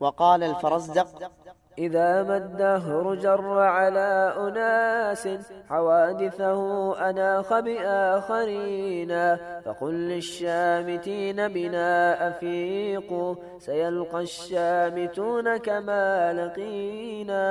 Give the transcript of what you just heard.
وقال الفرزدق إذا ما الدهر جر على أناس حوادثه أناخ بآخرين فقل للشامتين بنا أفيقوا سيلقى الشامتون كما لقينا.